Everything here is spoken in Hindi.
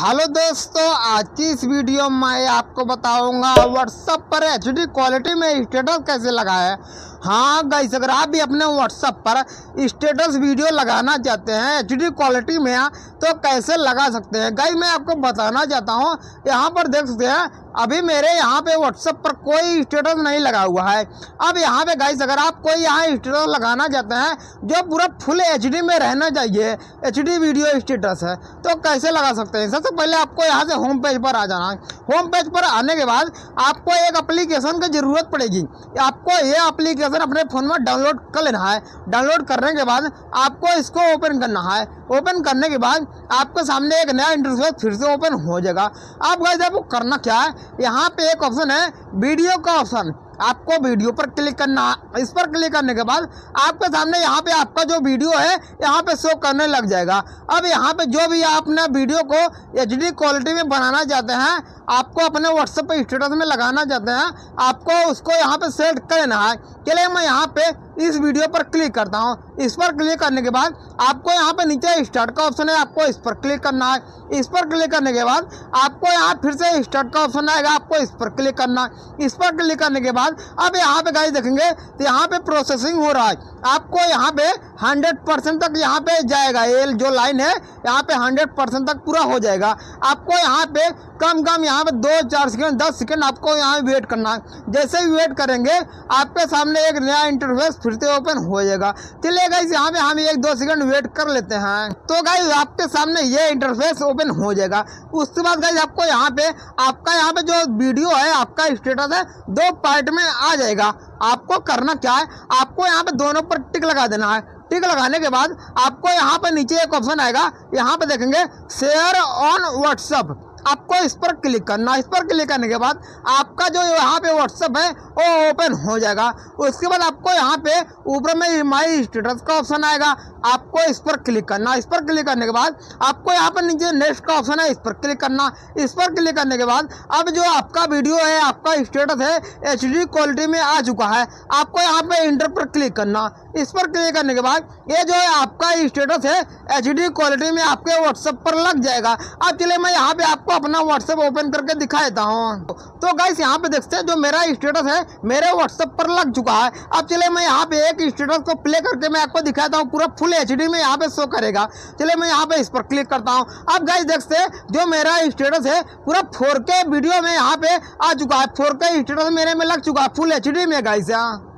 हेलो दोस्तों, आज की इस वीडियो में आपको बताऊँगा व्हाट्सअप पर एचडी क्वालिटी में स्टेटस कैसे लगाए। हाँ गाइस अगर आप भी अपने व्हाट्सएप पर स्टेटस वीडियो लगाना चाहते हैं एचडी क्वालिटी में तो कैसे लगा सकते हैं? गाइस मैं आपको बताना चाहता हूँ, यहाँ पर देख सकते हैं अभी मेरे यहाँ पे व्हाट्सएप पर कोई स्टेटस नहीं लगा हुआ है। अब यहाँ पे गाइस अगर आप कोई यहाँ स्टेटस लगाना चाहते हैं, जो पूरा फुल HD में रहना चाहिए HD वीडियो स्टेटस है तो कैसे लगा सकते हैं? सबसे पहले आपको यहाँ से होम पेज पर आ जाना है। होम पेज पर आने के बाद आपको एक अप्लीकेशन की ज़रूरत पड़ेगी। आपको ये अप्लीकेशन अपने फ़ोन में डाउनलोड कर लेना है। डाउनलोड करने के बाद आपको इसको ओपन करना है। ओपन करने के बाद आपके सामने एक नया इंटरफेस फिर से ओपन हो जाएगा। अब गाइस आपको करना क्या है? यहाँ पे एक ऑप्शन है वीडियो का ऑप्शन आपको वीडियो पर क्लिक करना, इस पर क्लिक करने के बाद आपके सामने यहाँ पे आपका जो वीडियो है, यहाँ पे शो करने लग जाएगा। अब यहाँ पे जो भी आप अपना वीडियो को एचडी क्वालिटी में बनाना चाहते हैं आपको अपने व्हाट्सएप पे स्टेटस में लगाना चाहते हैं, आपको उसको यहाँ पे सेट करना है। चलिए मैं यहाँ पे इस वीडियो पर क्लिक करता हूँ। इस पर क्लिक करने के बाद आपको यहाँ पे नीचे स्टार्ट का ऑप्शन है, आपको इस पर क्लिक करना है। इस पर क्लिक करने के बाद आपको यहाँ फिर से स्टार्ट का ऑप्शन आएगा, आपको इस पर क्लिक करना है। इस पर क्लिक करने के बाद अब यहाँ पे गाइस देखेंगे तो यहाँ पे प्रोसेसिंग हो रहा है। आपको यहाँ पे 100 परसेंट तक यहाँ पे जाएगा, ये जो लाइन है, यहाँ पे 100 परसेंट तक पूरा हो जाएगा। आपको यहाँ पे कम कम यहाँ पे दो, चार सेकंड, दस सेकंड आपको यहाँ वेट करना है। जैसे ही वेट करेंगे, आपके सामने एक नया इंटरफेस फिर से ओपन हो जाएगा चलिए गाइस यहाँ पे हम एक, दो सेकंड वेट कर लेते हैं। तो गाइस आपके सामने ये इंटरफेस ओपन हो जाएगा। उसके बाद गाइस आपको यहाँ पे, आपका यहाँ पे जो वीडियो है, आपका स्टेटस है, दो पार्ट में आ जाएगा। आपको करना क्या है? आपको यहाँ पे दोनों पर टिक लगा देना है। टिक लगाने के बाद आपको यहाँ पे नीचे एक ऑप्शन आएगा। यहाँ पे देखेंगे शेयर ऑन व्हाट्सअप आपको इस पर क्लिक करना, इस पर क्लिक करने के बाद आपका जो यहाँ पे व्हाट्सअप है, वो ओपन हो जाएगा। उसके बाद आपको यहाँ पे ऊपर में माई स्टेटस का ऑप्शन आएगा। आपको इस पर क्लिक करना, इस पर क्लिक करने के बाद आपको यहाँ पर नीचे नेक्स्ट का ऑप्शन है, इस पर क्लिक करना। इस पर क्लिक करने के बाद अब जो आपका वीडियो है, आपका स्टेटस है, HD क्वालिटी में आ चुका है। आपको यहाँ पे इंटर पर क्लिक करना। इस पर क्लिक करने के बाद ये जो है आपका स्टेटस है, HD क्वालिटी में आपके व्हाट्सएप पर लग जाएगा। अब चलिए मैं यहाँ पर पे आपको अपना व्हाट्सएप ओपन करके दिखा देता हूँ। तो गाइस यहाँ पे देखते हैं जो मेरा स्टेटस है, मेरे व्हाट्सएप पर लग चुका है। अब चलिए मैं यहाँ पे एक स्टेटस को प्ले करके मैं आपको दिखाता हूँ, पूरा फुल HD में यहाँ पे शो करेगा। चलिए मैं यहाँ पे इस पर क्लिक करता हूँ। अब गाइस देखते जो मेरा स्टेटस है, पूरा फोर वीडियो में यहाँ पे आ चुका है। फोर स्टेटस मेरे में लग चुका है फुल HD में गाइस यहाँ